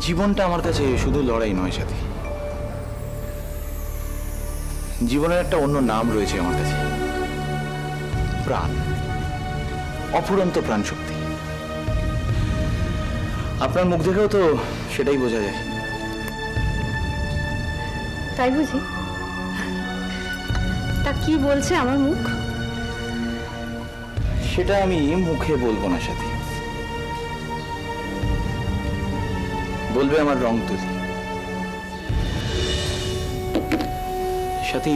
জীবনটা আমার কাছে শুধু লড়াই নয় সাথী। জীবনের একটা অন্য নাম রয়েছে আমার কাছে। প্রাণ। অফুরন্ত প্রাণ শক্তি আপনার মুখ দেখেও তো সেটাই বোঝা যায়। তাই বুঝি? তা কি বলছে আমার মুখ? সেটা আমি মুখে বলব না সাথী। বলবে আমার রং তুলি সাথী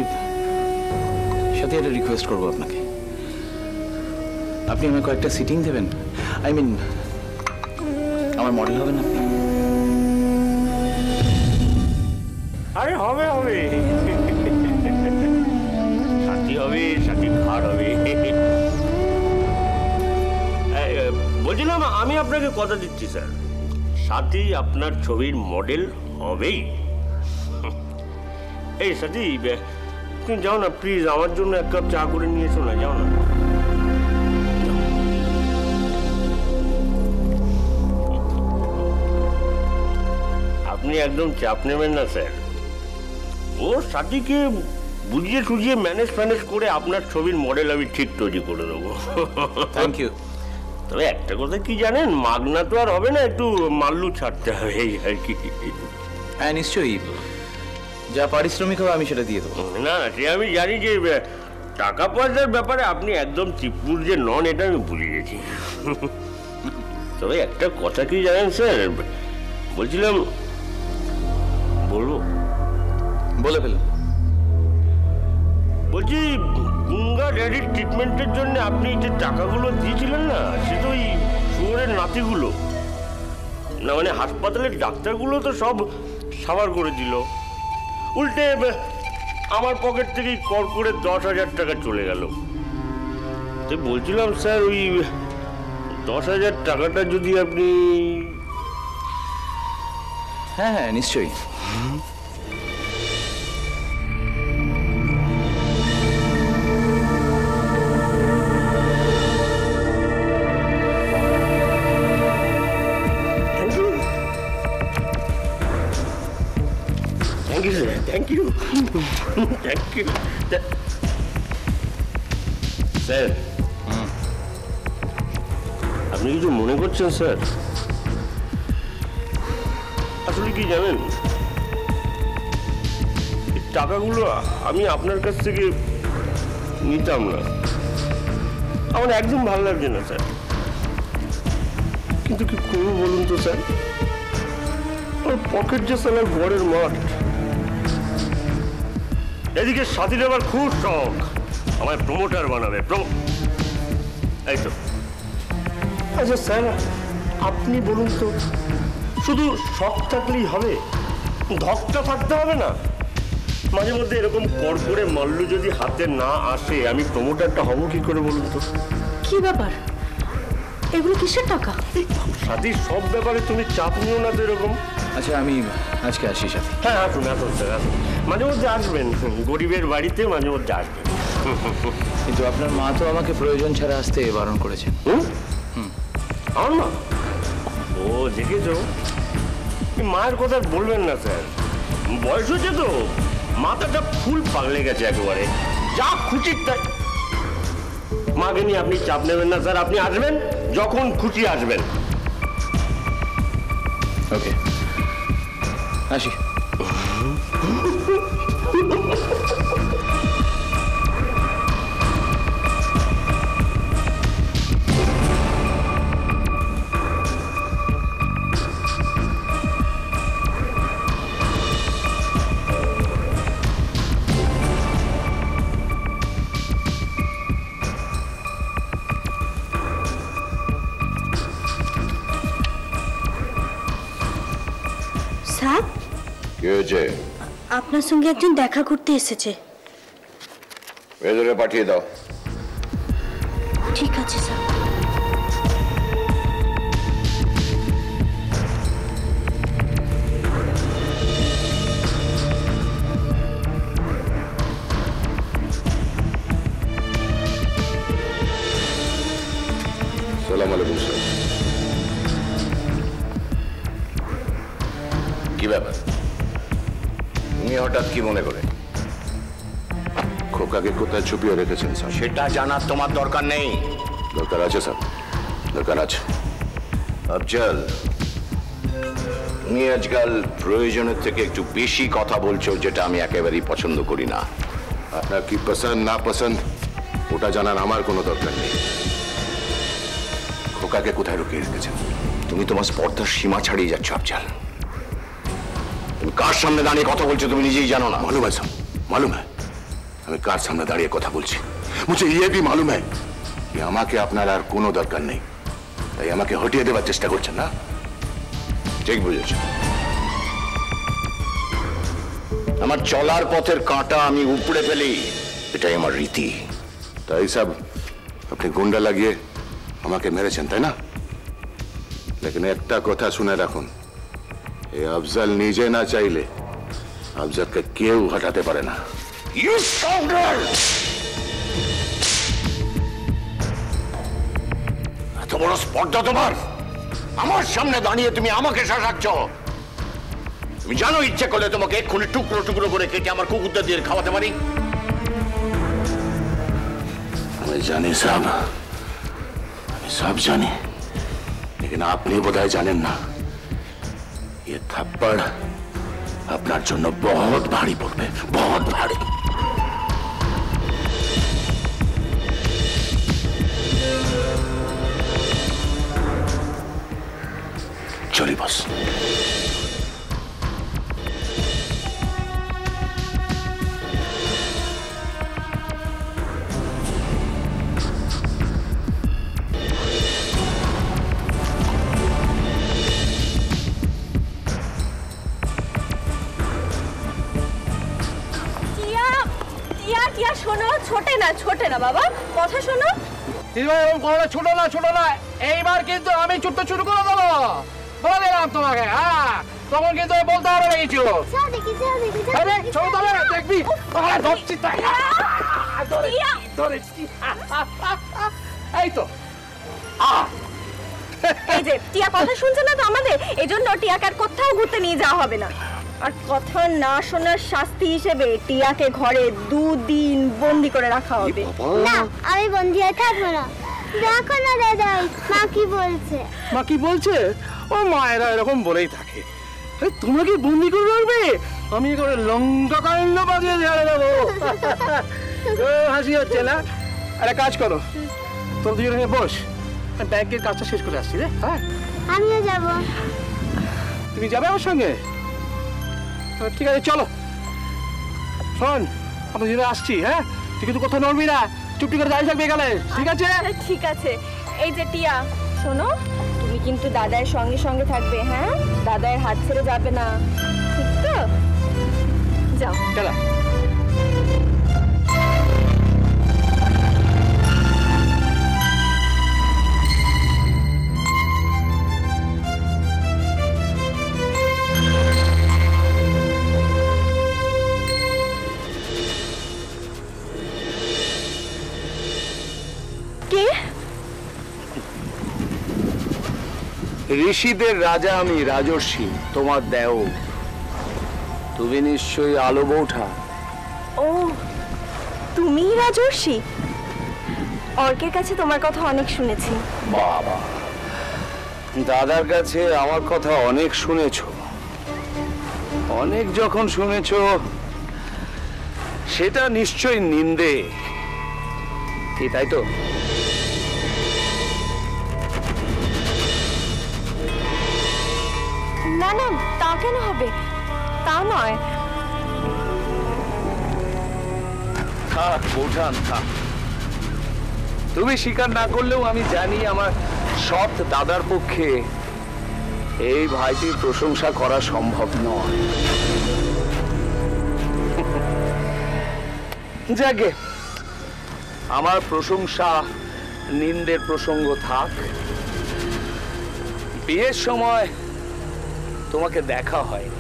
সাথী, একটা রিকোয়েস্ট করব আপনাকে। আপনি আমায় কয়েকটা সিটিং দেবেন? আই মিন আমার মডেল হবেন আপনি। আরে হবে হবে। সাথী হবে, সাথী ঘাড় হবে। বলছিলাম আমি আপনাকে কথা দিচ্ছি, স্যার। সাথী আপনার ছবির মডেল হবেই। এই সাথী তুমি যাও না প্লিজ আমার জন্য এক কাপ চা করে নিয়ে না, যাও না। আপনি একদম চাপ নেবেন না, স্যার। ও সাথীকে বুঝিয়ে সুঝিয়ে ম্যানেজ ফ্যানেজ করে আপনার ছবির মডেল আমি ঠিক তৈরি করে দেবো। থ্যাংক ইউ তবে একটা কথা কি জানেন? মাগনা তো আর হবে না একটু মাল্লু ছাড়তে হবে এই আর কি। হ্যাঁ নিশ্চয়ই। যা পারিশ্রমিক হবে আমি সেটা দিয়ে দেবো। না না সে আমি জানি যে টাকা পয়সার ব্যাপারে আপনি একদম চিপুর যে নন এটা আমি ভুলে গেছি। তবে একটা কথা কি জানেন স্যার? বলছিলাম বলব? বলে ফেলুন। বলছি গুঙ্গা ড্যাডির ট্রিটমেন্টের জন্য আপনি যে টাকাগুলো দিয়েছিলেন না সে তো ওই শুয়োরের নাতিগুলো। না মানে হাসপাতালের ডাক্তারগুলো তো সব সাবার করে দিল। উল্টে আমার পকেট থেকেই কর করে দশ হাজার টাকা চলে গেল। তো বলছিলাম স্যার ওই দশ হাজার টাকাটা যদি আপনি হ্যাঁ হ্যাঁ নিশ্চয়ই। ইউ থ্যাংক ইউ স্যার আপনি কিছু মনে করছেন স্যার? আসলে কি জানেন? এই টাকাগুলো আমি আপনার কাছ থেকে নিতাম না। আমার একদম ভালো লাগছে না স্যার। কিন্তু কি করব বলুন তো স্যার? আমার পকেট যে স্যার ঘরের মাঠ এদিকে স্বাধীন আবার খুব শখ। আমায় প্রমোটার বানাবে প্রম- এই তো। আচ্ছা স্যার আপনি বলুন তো শুধু শখ থাকলেই হবে? ধকটা থাকতে হবে না? মাঝে মধ্যে এরকম কর করে মাল্লু যদি হাতে না আসে আমি প্রমোটারটা হব কি করে বলুন তো? কি ব্যাপার? এগুলো কিসের টাকা? সাথী সব ব্যাপারে তুমি চাপ নিও না তো এরকম। আচ্ছা আমি আজকে আসি সাথী হ্যাঁ আসুন আসুন স্যার আসুন। মাঝে মধ্যে আসবেন। গরিবের বাড়িতে মাঝে মধ্যে আসবেন। কিন্তু আপনার মা তো আমাকে প্রয়োজন ছাড়া আসতে বারণ করেছেন হুম? আমার মা? ও দেখেছ মায়ের কথা বলবেন না স্যার। বয়স হচ্ছে তো। মাথাটা ফুল পাগলে গেছে একেবারে। যা খুশি তাই। মাকে নিয়ে আপনি চাপ নেবেন না স্যার। আপনি আসবেন যখন খুশি আসবেন। ওকে। আসি। আপনার সঙ্গে একজন দেখা করতে এসেছে। ভেতরে পাঠিয়ে দাও। ঠিক আছে স্যার। সালাম আলাইকুম স্যার। কি ব্যাপার? তুমি হঠাৎ কি মনে করে? খোকাকে কোথায় ছুপিয়ে রেখেছেন স্যার? সেটা জানার তোমার দরকার নেই। দরকার আছে স্যার। দরকার আছে। আফজল তুমি আজকাল প্রয়োজনের থেকে একটু বেশি কথা বলছো যেটা আমি একেবারেই পছন্দ করি না। আপনার কি পছন্দ না পছন্দ ওটা জানার আমার কোনো দরকার নেই। খোকাকে কোথায় লুকিয়ে রেখেছেন? তুমি তোমার স্পর্ধার সীমা ছাড়িয়ে যাচ্ছ আফজাল। তুমি কার সামনে দাঁড়িয়ে কথা বলছো তুমি নিজেই জানো না मालूम है सब मालूम है আমি কার সামনে দাঁড়িয়ে কথা বলছি মুঝে ইয়ে भी मालूम है कि আমাকে আপনার আর কোনো দরকার নেই তাই আমাকে হটিয়ে দেওয়ার চেষ্টা করছেন না ঠিক বুঝেছ আমার চলার পথের কাঁটা আমি উপড়ে ফেলি এটাই আমার রীতি তাই সব আপনি গুন্ডা লাগিয়ে আমাকে মেরেছেন তাই না লেকিন একটা কথা শুনে রাখুন এ আফজাল নিজে না চাইলে আফজালকে কেউ হটাতে পারে না। ইউ এত বড় স্পর্ধা তোমার! আমার সামনে দাঁড়িয়ে তুমি আমাকে শাসাচ্ছ! তুমি জানো ইচ্ছে করলে তোমাকে এক্ষুনি টুকরো টুকরো করে কেটে আমার কুকুরদের দিয়ে খাওয়াতে পারি? আমি জানি সাহেব আমি সব জানি। লেকিন আপনি বোধ জানেন না। ये थप्पड़ अपना चुनो बहुत भारी बोल बहुत भारी। चलिए बस। ছোটে না বাবা। কথা শোনো। দিদিভাই এরকম করো না, ছোট না ছোট না। এইবার কিন্তু আমি ছুটতে শুরু করে দেবো। বলে দিলাম তোমাকে হ্যাঁ। তখন কিন্তু বলতে হবে না কিছু আরে ছোট তবে দেখবি? ধরছি তাই। আহ, ধরেছি। এই তো। এই যে টিয়া কথা শুনছে না তো আমাদের? এই জন্য টিয়াকে আর কোথাও ঘুরতে নিয়ে যাওয়া হবে না। আর কথা না শোনার শাস্তি হিসেবে টিয়াকে ঘরে দুদিন বন্দি করে রাখা হবে। না আমি বন্দি হয়ে থাকব না। দেখো না দাদা মা কি বলছে? মা কি বলছে? ও মায়েরা এরকম বলেই থাকে। আরে তোমরা কি বন্দি করে রাখবে? আমি করে লঙ্কা কাণ্ড বাজিয়ে ঝেড়ে দেবো। ও, হাসি হচ্ছে না? একটা কাজ করো। তোর দুজনে বস। ব্যাংকের কাজটা শেষ করে আসছি রে। হ্যাঁ? আমিও যাব। তুমি যাবে আমার সঙ্গে? ঠিক আছে চলো। শোন আমরা দুজনে আসছি হ্যাঁ? তুই কিন্তু কোথাও নড়বি না। চুপটি করে দাঁড়িয়ে থাকবে এখানে ঠিক আছে? আচ্ছা, ঠিক আছে। এই যে টিয়া শোনো তুমি কিন্তু দাদার সঙ্গে সঙ্গে থাকবে হ্যাঁ? দাদার হাত ছেড়ে যাবে না। ঠিক তো? যাও। চলা ঋষিদের রাজা আমি রাজর্ষি তোমার দেও। তুমি নিশ্চয়ই আলো বৌঠা। ও তুমি রাজর্ষি? অর্কের কাছে তোমার কথা অনেক শুনেছি। বাবা দাদার কাছে আমার কথা অনেক শুনেছ। অনেক যখন শুনেছ সেটা নিশ্চয়ই নিন্দে। কি তাই তো? নয় থাক বৌঠান থাক। তুমি স্বীকার না করলেও আমি জানি আমার সৎ দাদার পক্ষে এই ভাইটির প্রশংসা করা সম্ভব নয়। যাকে আমার প্রশংসা, নিন্দের প্রসঙ্গ থাক। বিয়ের সময় তোমাকে দেখা হয়নি।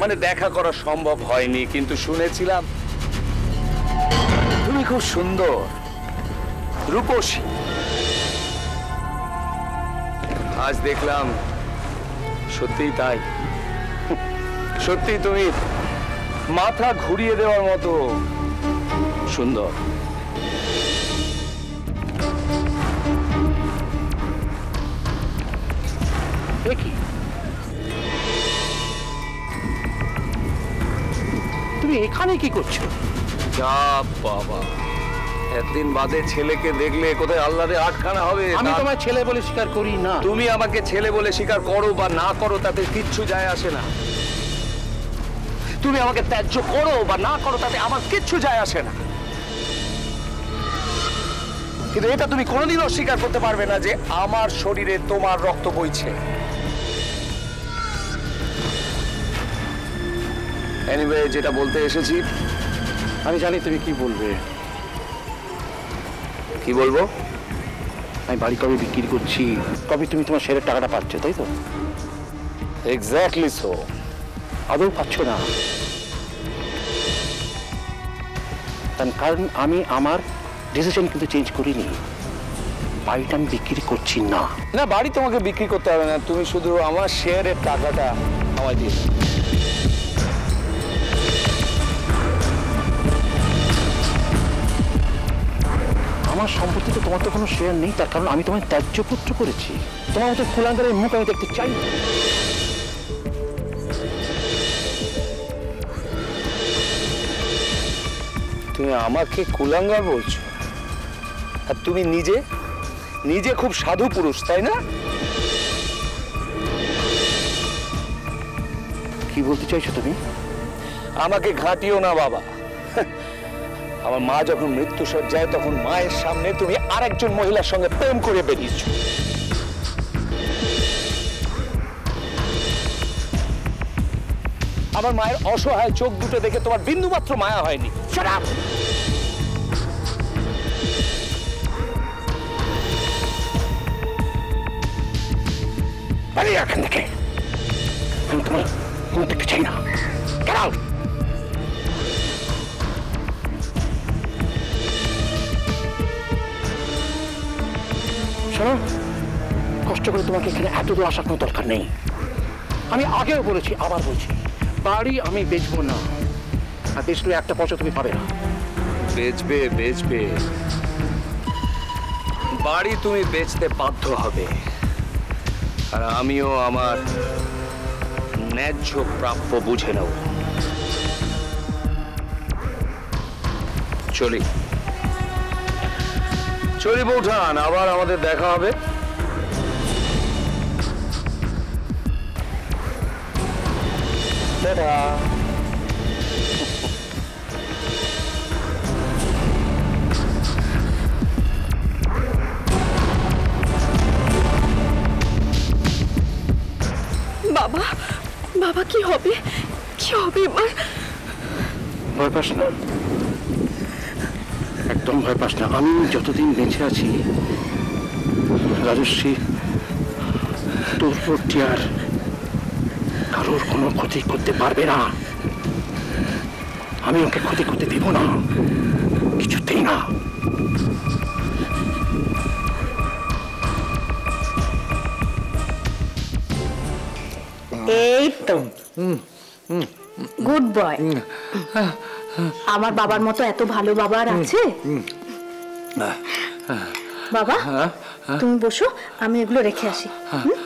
মানে দেখা করা সম্ভব হয়নি, কিন্তু শুনেছিলাম। তুমি খুব সুন্দর। রূপসী। আজ দেখলাম সত্যিই তাই। সত্যি তুমি মাথা ঘুরিয়ে দেওয়ার মতো সুন্দর। তুমি এখানে কি করছ? যা বাবা। একদিন বাদে ছেলেকে দেখলে কোথায় আল্লাহরে আটখানা হবে আমি তোমার ছেলে বলে স্বীকার করি না। তুমি আমাকে ছেলে বলে স্বীকার করো বা না করো তাতে কিচ্ছু যায় আসে না। তুমি আমাকে ত্যায্য করো বা না করো তাতে আমার কিচ্ছু যায় আসে না। কিন্তু এটা তুমি কোনোদিন অস্বীকার করতে পারবে না যে আমার শরীরে তোমার রক্ত বইছে। এনিওয়ে যেটা বলতে এসেছি আমি জানি তুমি কি বলবে। কি বলব? আমি বাড়ি কবে বিক্রি করছি? কবে তুমি তোমার শেয়ারের টাকাটা পাচ্ছ তাই তো? এক্স্যাক্টলি সো আদৌ পাচ্ছ না। তার কারণ আমি আমার ডিসিশন কিন্তু চেঞ্জ করিনি। বাড়িটা আমি বিক্রি করছি না। না বাড়ি তোমাকে বিক্রি করতে হবে না। তুমি শুধু আমার শেয়ারের টাকাটা আমায় দিয়ে আমার সম্পত্তিতে তোমার তো কোনো শেয়ার নেই তার কারণ আমি তোমায় ত্যায্যপুত্র করেছি। তোমার মতো কুলাঙ্গারের মুখ আমি দেখতে চাই তুমি আমাকে কুলাঙ্গার বলছো? আর তুমি নিজে? নিজে খুব সাধু পুরুষ তাই না? কি বলতে চাইছো তুমি? আমাকে ঘাটিও না বাবা। আমার মা যখন মৃত্যু সজ্জায় তখন মায়ের সামনে তুমি আরেকজন মহিলার সঙ্গে প্রেম করে বেরিয়েছ। আমার মায়ের অসহায় চোখ দুটো দেখে তোমার বিন্দুমাত্র মায়া হয়নি। এখান থেকে। আমি তোমার দেখতে চাই না। শোনো, কষ্ট করে তোমাকে এখানে এত দূর আসার কোনো দরকার নেই। আমি আগেও বলেছি, আবার বলছি, বাড়ি আমি বেচবো না। আর বেচলে একটা পয়সা তুমি পাবে না। বেচবে বেচবে। বাড়ি তুমি বেচতে বাধ্য হবে। আর আমিও আমার ন্যায্য প্রাপ্য বুঝে নেব। চলি। চলি বৌঠান আবার আমাদের দেখা হবে। টাটা। বাবা বাবা কি হবে? কি হবে এবার? ভয় পাস না। একদম ভয় পাস না। আমি যতদিন বেঁচে আছি রাজশ্রী তোর প্রতি আর কারোর কোনো ক্ষতি করতে পারবে না। আমি ওকে ক্ষতি করতে দেব না। কিছুতেই না। এই তো। Good boy. আমার বাবার মতো এত ভালো বাবা আর আছে? বাবা তুমি বসো আমি এগুলো রেখে আসি। হুম?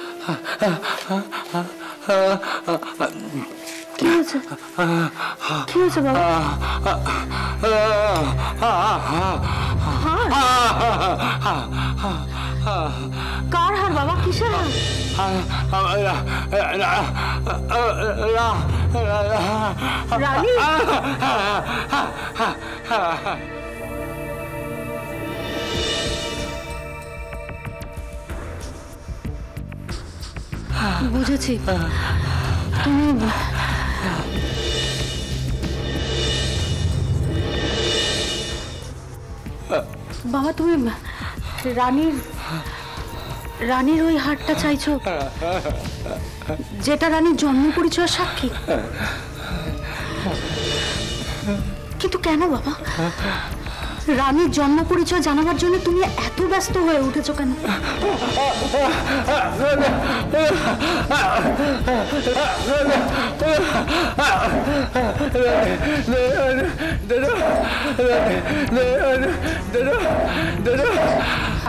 কি হয়েছে? কি হয়েছে বাবা? হার? কার হার বাবা? কিসের হার? রানী? বুঝেছি। তুমি বাবা তুমি রানীর রানীর ওই হারটা চাইছো? যেটা রানীর জন্ম পরিচয় সাক্ষী। কিন্তু কেন বাবা? রানীর জন্ম পরিচয় জানাবার জন্য তুমি এত ব্যস্ত হয়ে উঠেছো কেন?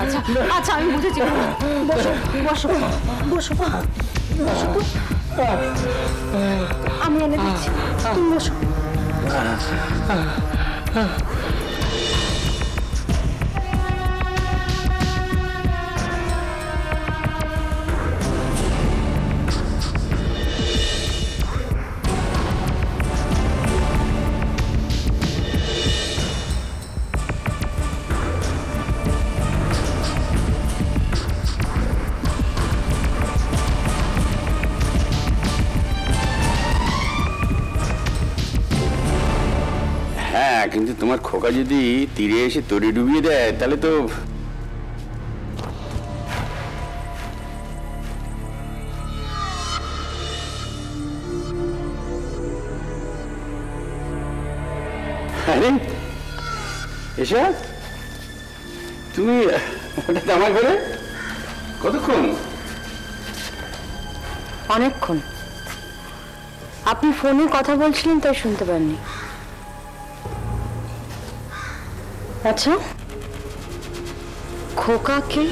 আচ্ছা আচ্ছা আমি বুঝেছি। বসো বসো বসো। বসো আমি এনে দিচ্ছি। তুমি বসো। তোমার খোকা যদি তীরে এসে তরি ডুবিয়ে দেয়, তাহলে তো তুমি হঠাৎ কতক্ষণ? অনেকক্ষণ। আপনি ফোনে কথা বলছিলেন, তাই শুনতে পাননি আচ্ছা খোকাকে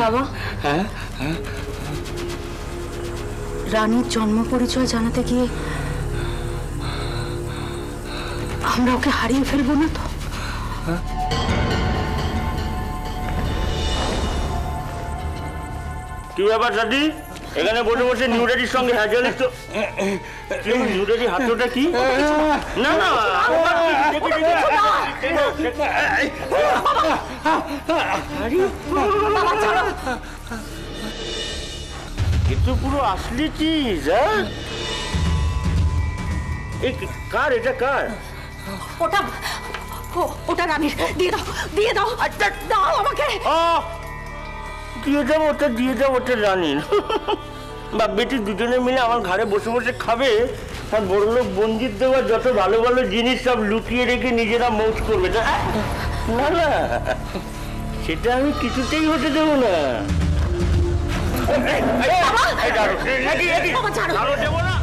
বাবা। রানীর জন্ম পরিচয় জানাতে গিয়ে আমরা ওকে হারিয়ে ফেলব না তো? কি ব্যাপার দাদি? এখানে বসে বসে নিউডাডির সঙ্গে হ্যাজালিস তো হাতটা কি না না আমার দেখি, দেখি, দেখি, দেখি। আরে, এ তো পুরো আসলি চিজ কার এটা কার? ওটা ওটা রানীর। দিয়ে দাও দিয়ে দাও দাও আমাকে! দিয়ে যাব ওটা দিয়ে যাব ওটা জানি বা বেটি দুজনে মিলে আমার ঘরে বসে বসে খাবে আর বড় লোক বঞ্জিত দেওয়া যত ভালো ভালো জিনিস সব লুকিয়ে রেখে নিজেরা মৌজ করবে না না সেটা আমি কিছুতেই হতে দেবো না দেবো না।